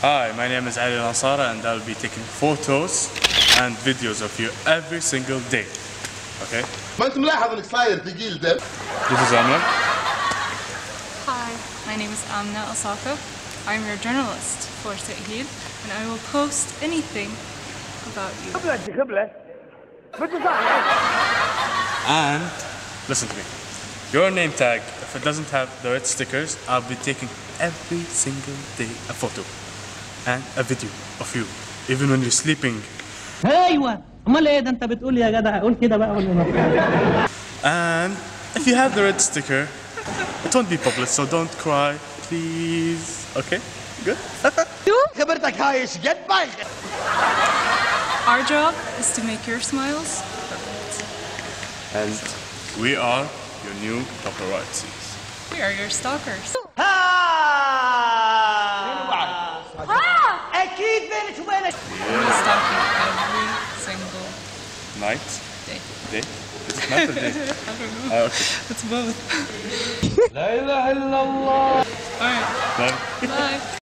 Hi, my name is Ali Al-anssari and I'll be taking photos and videos of you every single day. Okay? This is Amna. Hi, my name is Amna Osaka. I'm your journalist for Sa'id and I will post anything about you. And listen to me. Your name tag, if it doesn't have the red stickers, I'll be taking every single day a photo and a video of you, even when you're sleeping. ايوه امال ايه ده انت بتقول يا جدع قول كده بقى ولا لا And if you have the red sticker, it won't be public, so don't cry, please. Okay? Good? خبرتك هاي ايش قد بايخه Our job is to make your smiles And we are your new paparazzis. We are your stalkers. win it, to it. Yeah. Starting every single night. Day. Day. It's not a day. I don't know. Oh, okay. It's both. La ilaha illallah. All right. Bye. Bye.